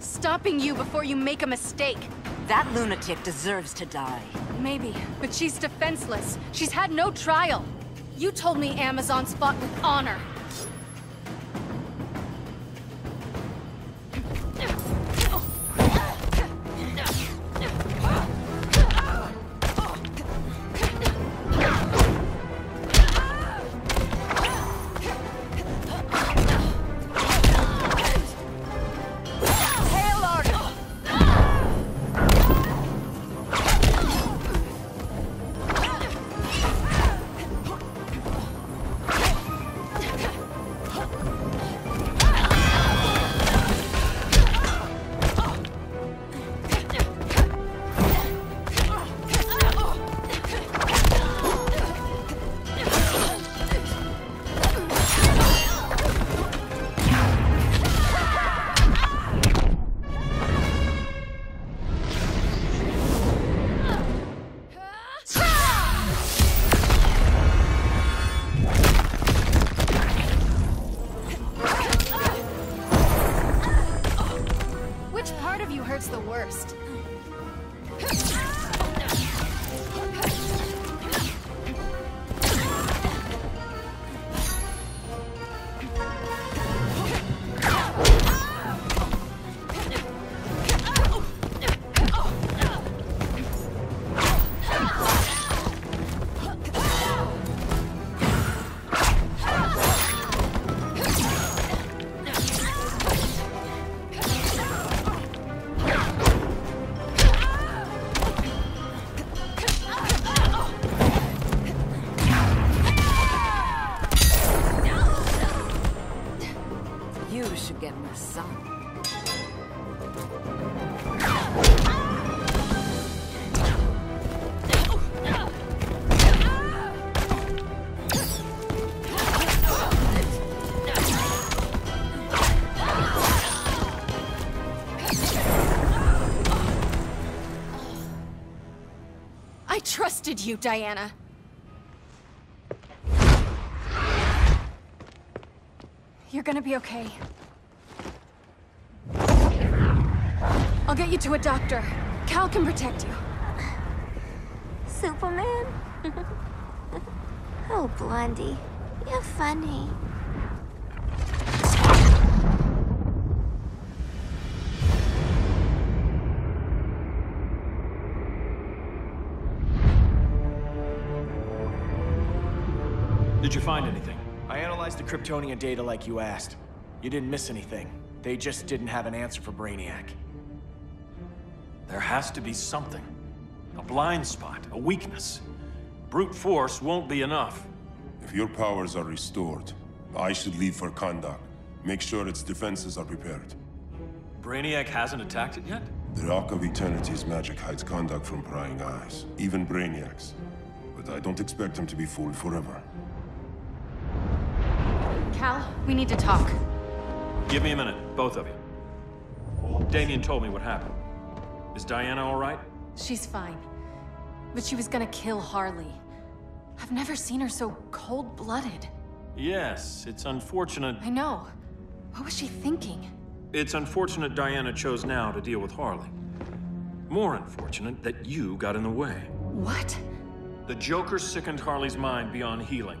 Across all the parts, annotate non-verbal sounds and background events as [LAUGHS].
Stopping you before you make a mistake. That lunatic deserves to die. Maybe, but she's defenseless. She's had no trial. You told me Amazons fought with honor. Hurts the worst? You, Diana. You're gonna be okay. I'll get you to a doctor. Kal can protect you. Superman? [LAUGHS] oh, Blondie, you're funny. Did you find anything? I analyzed the Kryptonian data like you asked. You didn't miss anything. They just didn't have an answer for Brainiac. There has to be something. A blind spot, a weakness. Brute force won't be enough. If your powers are restored, I should leave for Kahndaq. Make sure its defenses are prepared. Brainiac hasn't attacked it yet? The Rock of Eternity's magic hides Kahndaq from prying eyes, even Brainiac's. But I don't expect him to be fooled forever. Kal, we need to talk. Give me a minute, both of you. Damian told me what happened. Is Diana all right? She's fine. But she was gonna kill Harley. I've never seen her so cold-blooded. Yes, it's unfortunate. I know. What was she thinking? It's unfortunate Diana chose now to deal with Harley. More unfortunate that you got in the way. What? The Joker sickened Harley's mind beyond healing.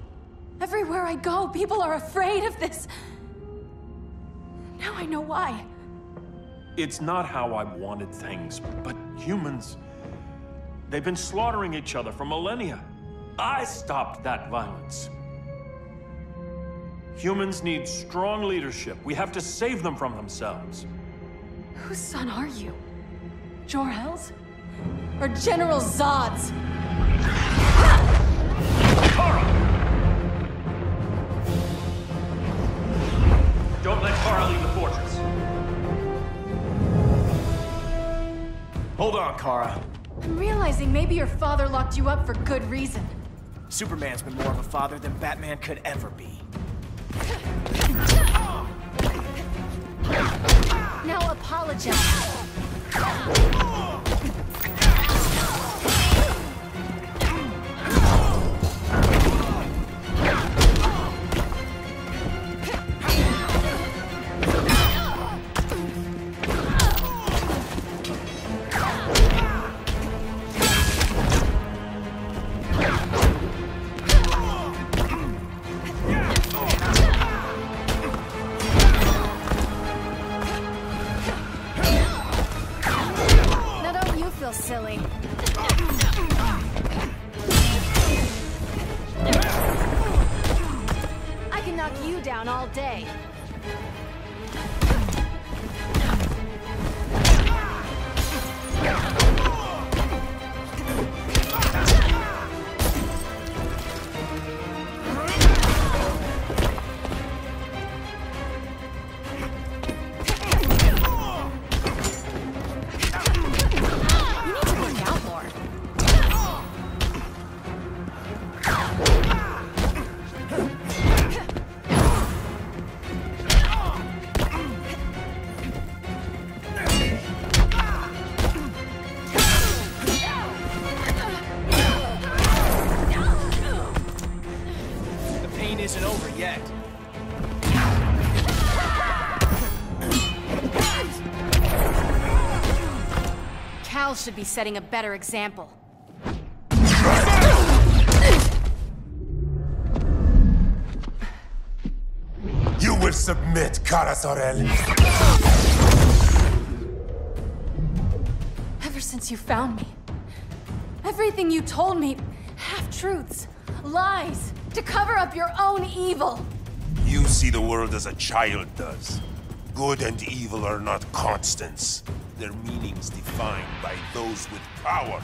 Everywhere I go, people are afraid of this. Now I know why. It's not how I wanted things, but humans. They've been slaughtering each other for millennia. I stopped that violence. Humans need strong leadership. We have to save them from themselves. Whose son are you? Jor-El's? Or General Zod's? Don't let Kara leave the fortress. Hold on, Kara. I'm realizing maybe your father locked you up for good reason. Superman's been more of a father than Batman could ever be. Now apologize. Should be setting a better example. You will submit, Kara Zor-El. Ever since you found me, everything you told me, half truths, lies, to cover up your own evil. You see the world as a child does. Good and evil are not constants. Their meanings defined by those with power.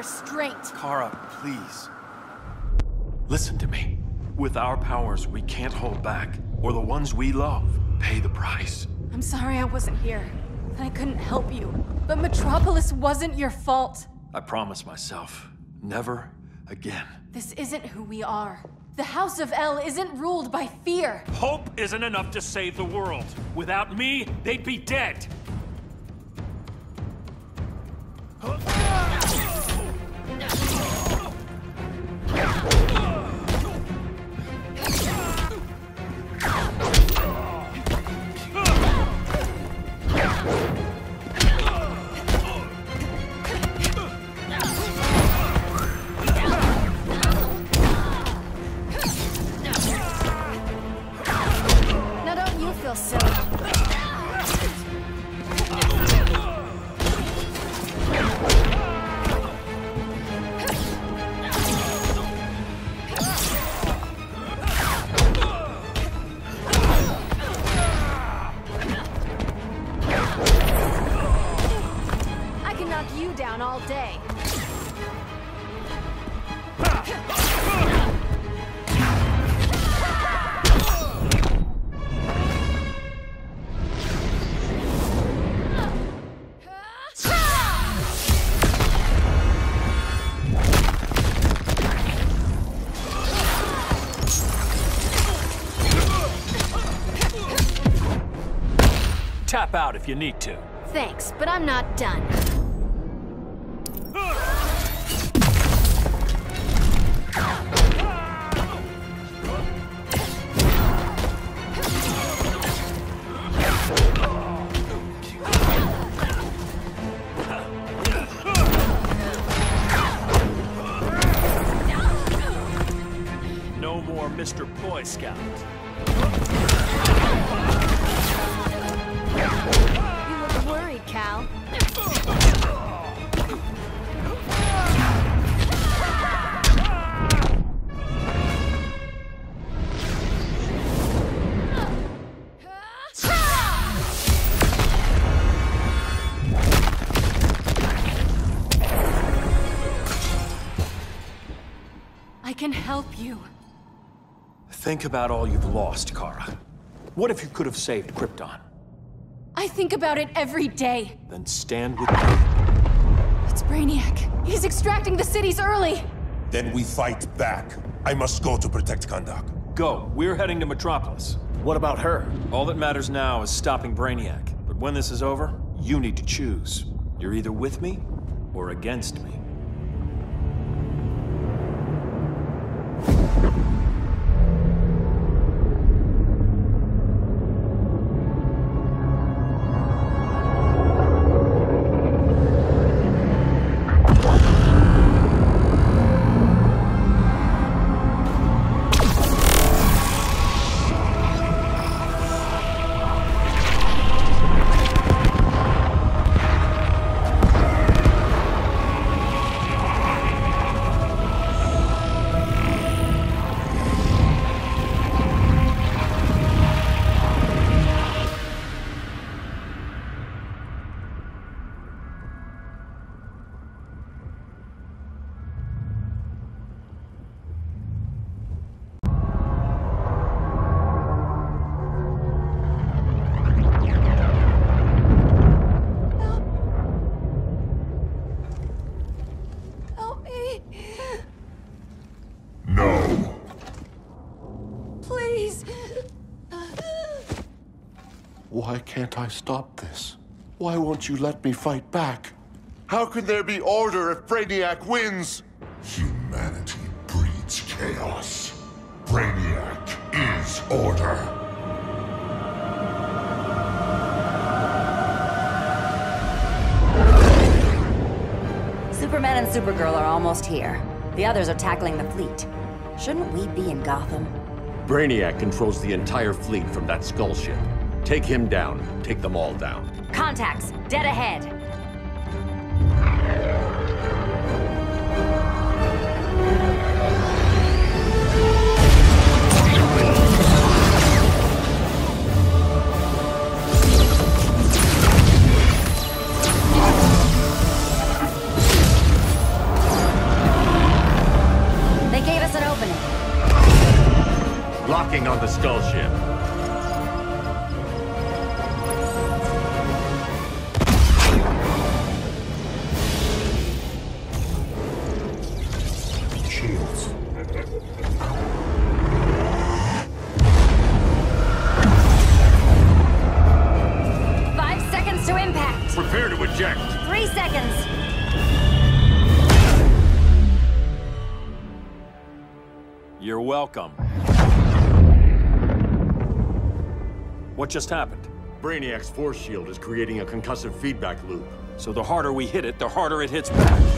Restraint. Kara, please. Listen to me. With our powers, we can't hold back, or the ones we love pay the price. I'm sorry I wasn't here, that I couldn't help you. But Metropolis wasn't your fault. I promise myself, never again. This isn't who we are. The House of El isn't ruled by fear. Hope isn't enough to save the world. Without me, they'd be dead. Now Out if you need to. Thanks, but I'm not done. Think about all you've lost, Kara. What if you could have saved Krypton? I think about it every day. Then stand with me. It's Brainiac. He's extracting the cities early. Then we fight back. I must go to protect Kahndaq. Go. We're heading to Metropolis. What about her? All that matters now is stopping Brainiac. But when this is over, you need to choose. You're either with me or against me. Why can't I stop this? Why won't you let me fight back? How can there be order if Brainiac wins? Humanity breeds chaos. Brainiac is order. Superman and Supergirl are almost here. The others are tackling the fleet. Shouldn't we be in Gotham? Brainiac controls the entire fleet from that skull ship. Take him down. Take them all down. Contacts, dead ahead. They gave us an opening. Locking on the skull ship. Welcome. What just happened? Brainiac's force shield is creating a concussive feedback loop. So the harder we hit it, the harder it hits back.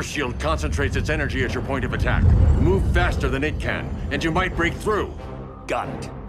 Force shield concentrates its energy at your point of attack. Move faster than it can, and you might break through. Got it.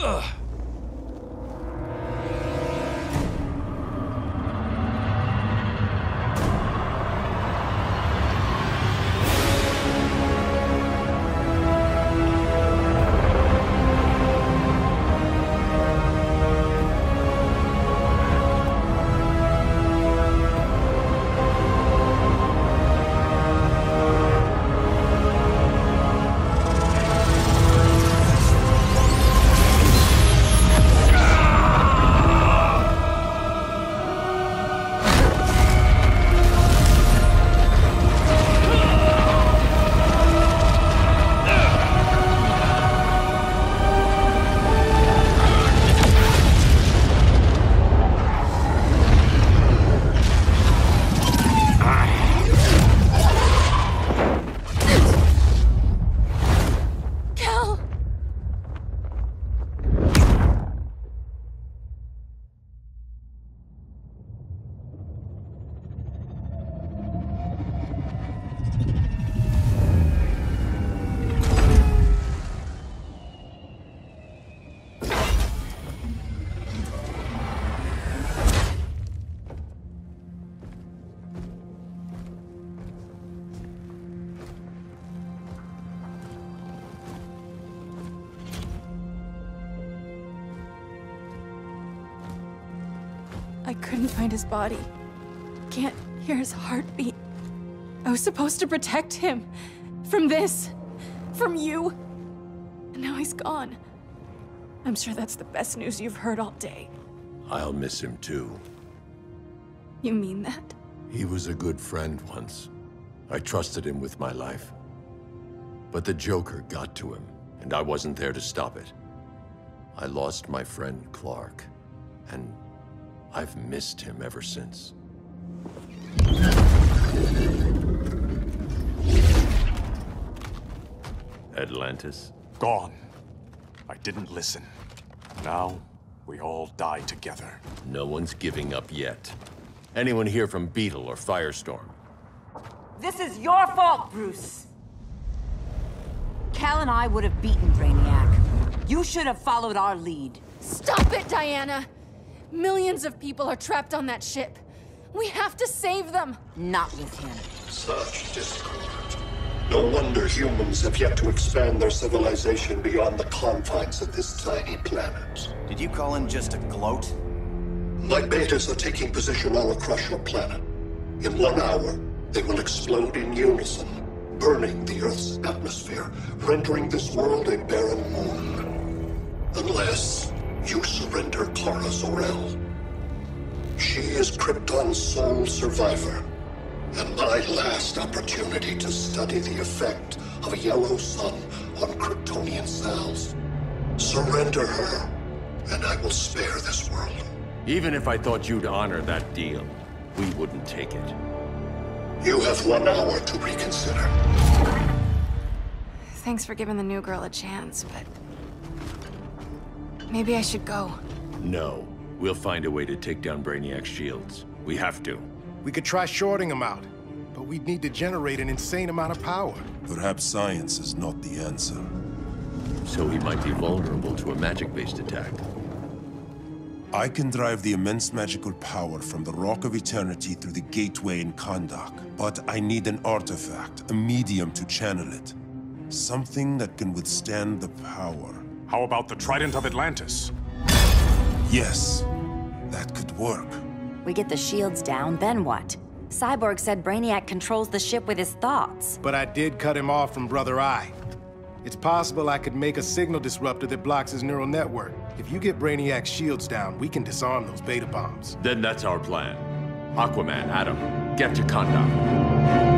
Kal! Couldn't find his body. Can't hear his heartbeat. I was supposed to protect him. From this. From you. And now he's gone. I'm sure that's the best news you've heard all day. I'll miss him too. You mean that? He was a good friend once. I trusted him with my life. But the Joker got to him, and I wasn't there to stop it. I lost my friend Clark, and I've missed him ever since. Atlantis? Gone. I didn't listen. Now, we all die together. No one's giving up yet. Anyone here from Beetle or Firestorm? This is your fault, Bruce. Kal and I would have beaten Brainiac. You should have followed our lead. Stop it, Diana! Millions of people are trapped on that ship. We have to save them! Not with him. Such discord. No wonder humans have yet to expand their civilization beyond the confines of this tiny planet. Did you call in just a gloat? My betas are taking position all across your planet. In one hour, they will explode in unison, burning the Earth's atmosphere, rendering this world a barren moon. Unless you surrender Kara Zor-El. She is Krypton's sole survivor, and my last opportunity to study the effect of a yellow sun on Kryptonian cells. Surrender her, and I will spare this world. Even if I thought you'd honor that deal, we wouldn't take it. You have one hour to reconsider. Thanks for giving the new girl a chance, but... Maybe I should go. No. We'll find a way to take down Brainiac's shields. We have to. We could try shorting him out, but we'd need to generate an insane amount of power. Perhaps science is not the answer. So he might be vulnerable to a magic-based attack. I can drive the immense magical power from the Rock of Eternity through the gateway in Kahndaq, but I need an artifact, a medium to channel it. Something that can withstand the power. How about the Trident of Atlantis? Yes, that could work. We get the shields down, then what? Cyborg said Brainiac controls the ship with his thoughts. But I did cut him off from Brother Eye. It's possible I could make a signal disruptor that blocks his neural network. If you get Brainiac's shields down, we can disarm those beta bombs. Then that's our plan. Aquaman, Adam, get to Kahndaq.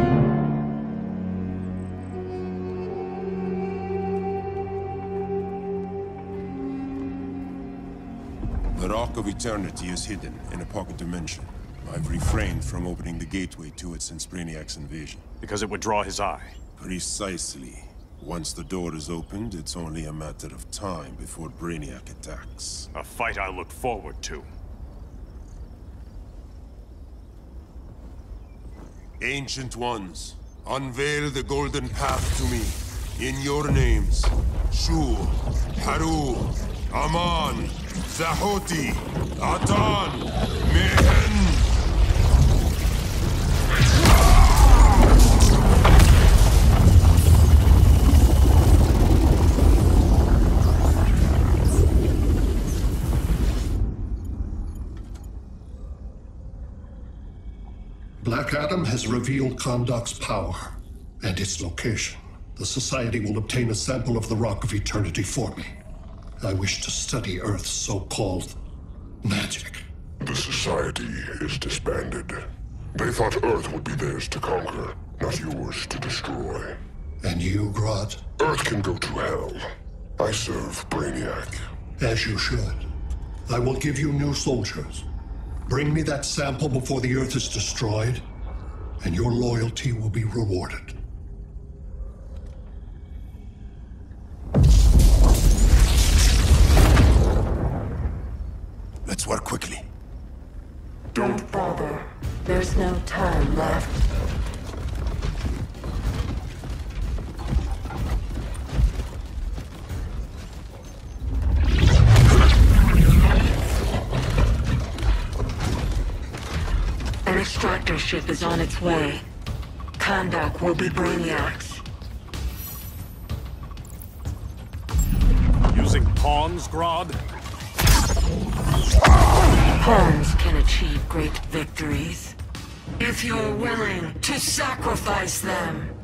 The Rock of Eternity is hidden in a pocket dimension. I've refrained from opening the gateway to it since Brainiac's invasion. Because it would draw his eye. Precisely. Once the door is opened, it's only a matter of time before Brainiac attacks. A fight I look forward to. Ancient Ones, unveil the golden path to me. In your names, Shu, Heru, Amon, Zehuti, Aton, Mehen! Black Adam has revealed Kahndaq's power and its location. The Society will obtain a sample of the Rock of Eternity for me. I wish to study Earth's so-called magic. The Society is disbanded. They thought Earth would be theirs to conquer, not yours to destroy. And you, Grodd? Earth can go to hell. I serve Brainiac. As you should. I will give you new soldiers. Bring me that sample before the Earth is destroyed, and your loyalty will be rewarded. Let's work quickly. Don't bother. There's no time left. An extractor ship is on its way. Kahndaq will be Brainiac's. Using pawns, Grodd? Pawns can achieve great victories. If you're willing to sacrifice them.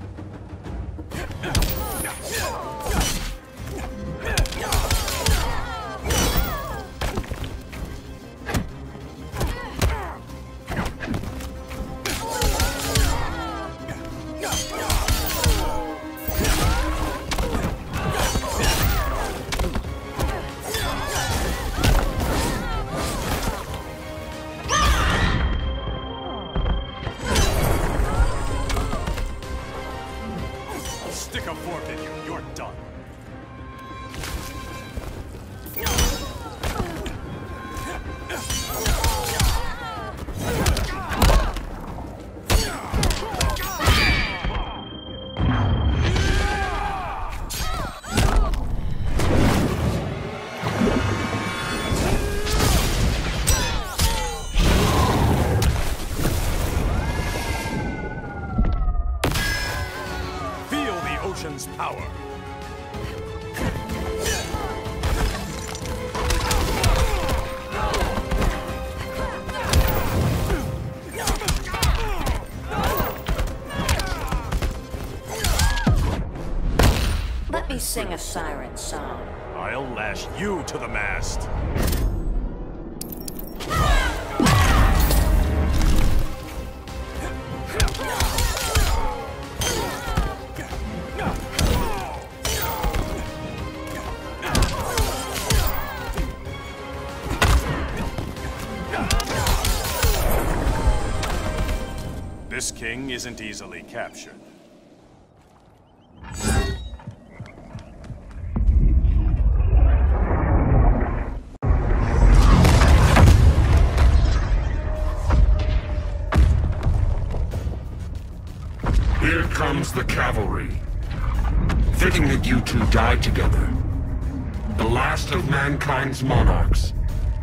Sing a siren song. I'll lash you to the mast. This king isn't easily captured. The cavalry. Fitting that you two died together. The last of mankind's monarchs.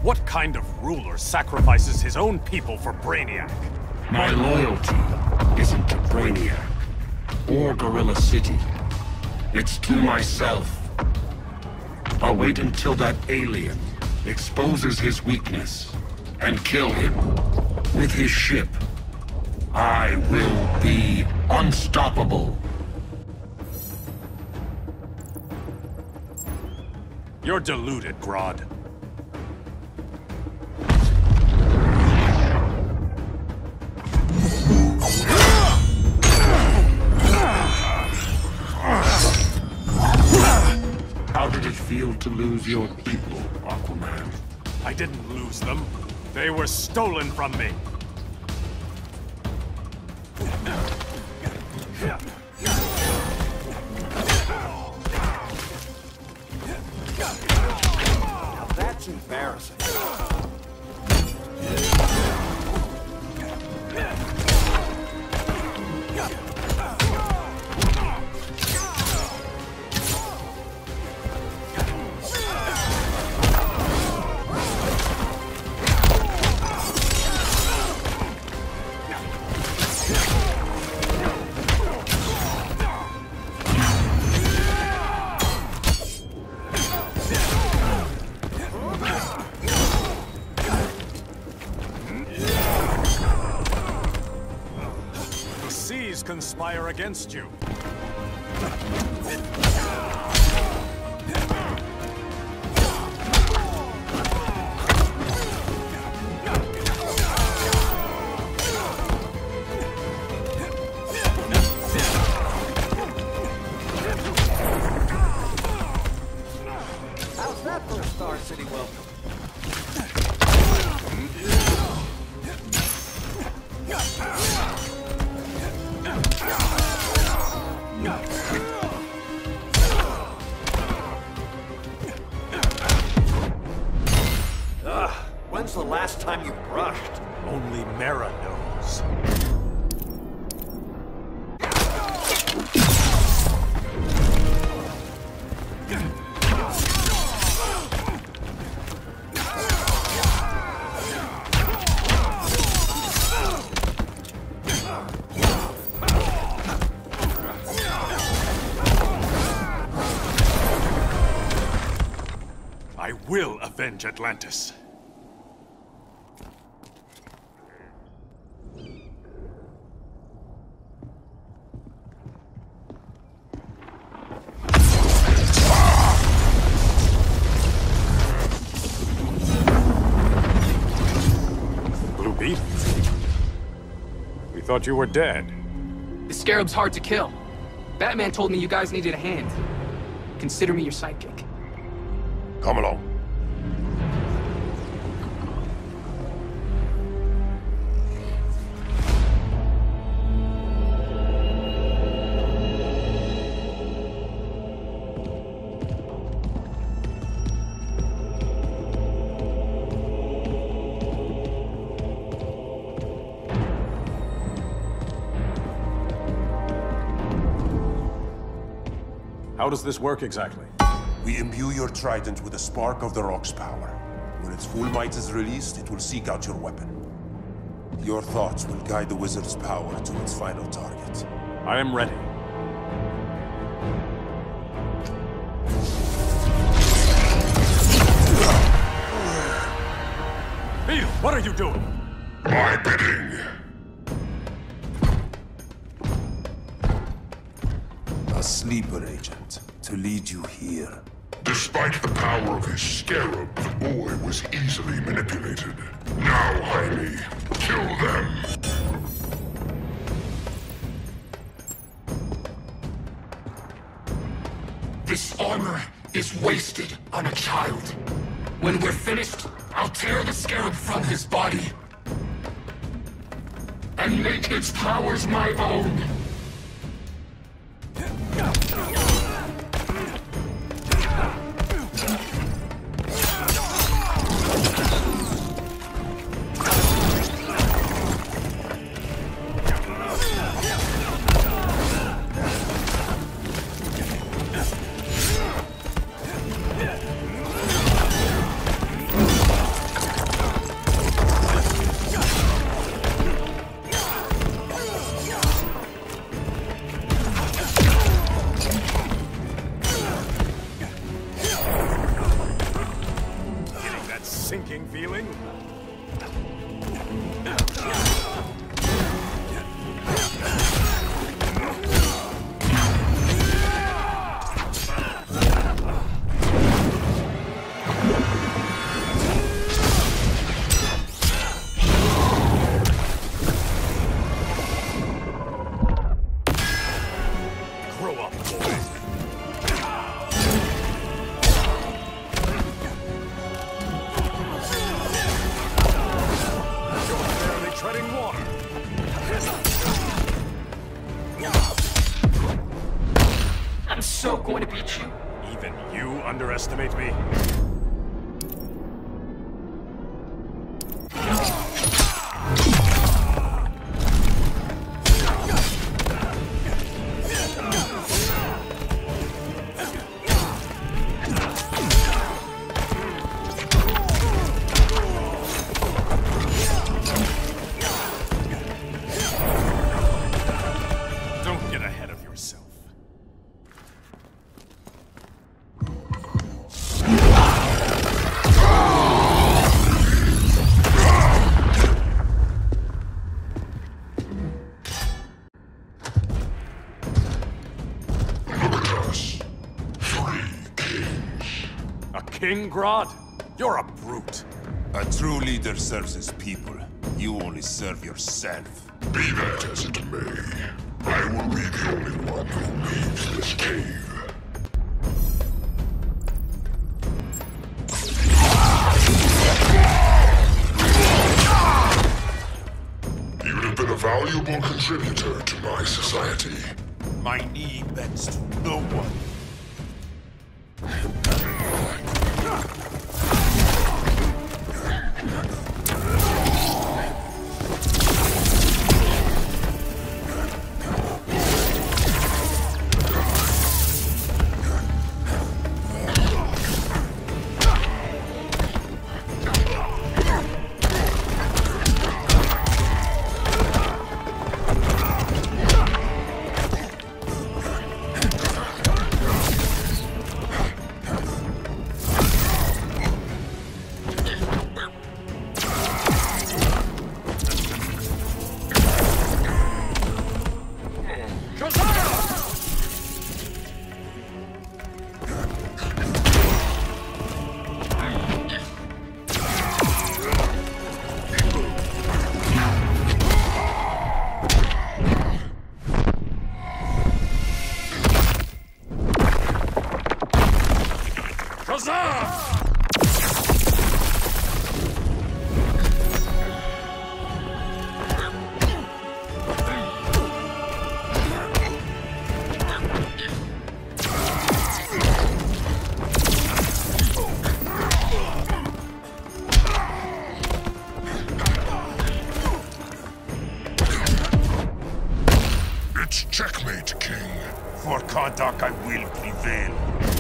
What kind of ruler sacrifices his own people for Brainiac? My loyalty isn't to Brainiac or Gorilla City. It's to myself. I'll wait until that alien exposes his weakness and kill him with his ship. I will be unstoppable. You're deluded, Grodd. How did it feel to lose your people, Aquaman? I didn't lose them. They were stolen from me. Now conspire against you. I will avenge Atlantis. Thought you were dead. The Scarab's hard to kill. Batman told me you guys needed a hand. Consider me your sidekick. Come along. How does this work exactly? We imbue your trident with a spark of the rock's power. When its full might is released, it will seek out your weapon. Your thoughts will guide the wizard's power to its final target. I am ready. Beetle, what are you doing? My bidding. Sleeper agent to lead you here. Despite the power of his scarab, the boy was easily manipulated. Now, Jaime, kill them. This armor is wasted on a child. When we're finished, I'll tear the scarab from his body and make its powers my own. King, Grodd? You're a brute. A true leader serves his people. You only serve yourself. Be that as it may, I will be the only one who leaves this cave. You'd have been a valuable contributor to my society. My knee bends to no one. Kahndaq, I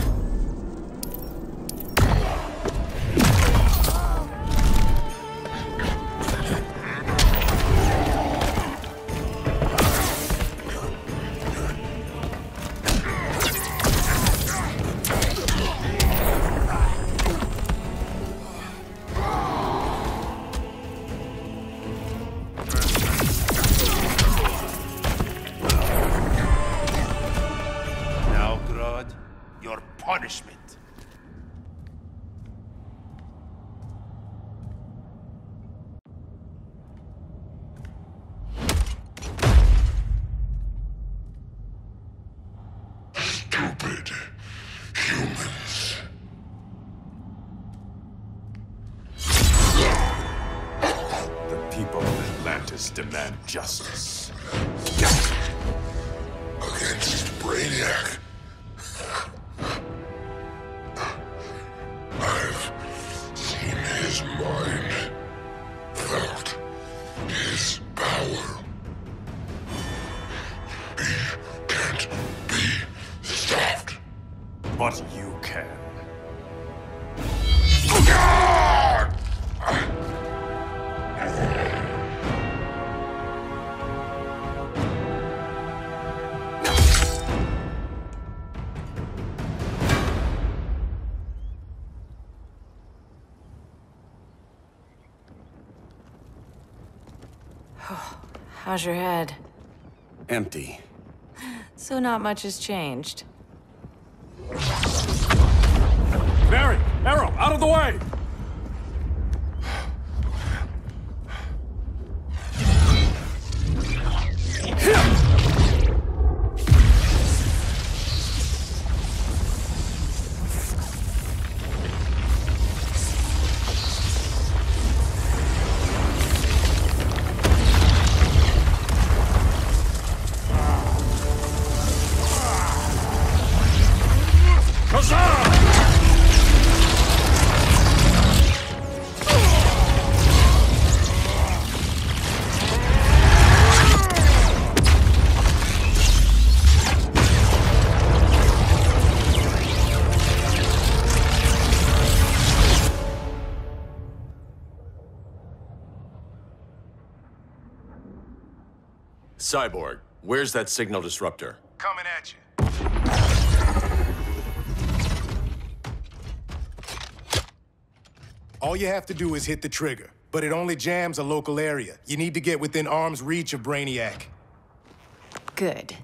But you can. [SIGHS] How's your head? Empty. So not much has changed. Barry! Arrow! Out of the way! Cyborg, where's that signal disruptor? Coming at you. All you have to do is hit the trigger, but it only jams a local area. You need to get within arm's reach of Brainiac. Good.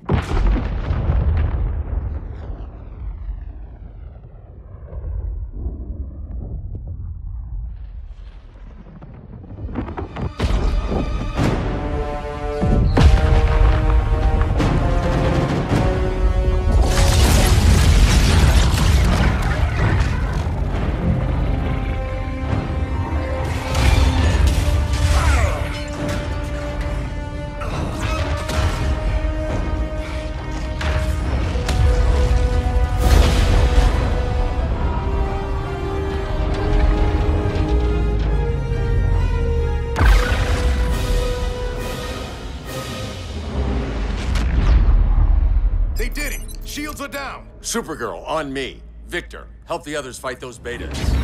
Shields are down! Supergirl, on me. Victor, help the others fight those betas.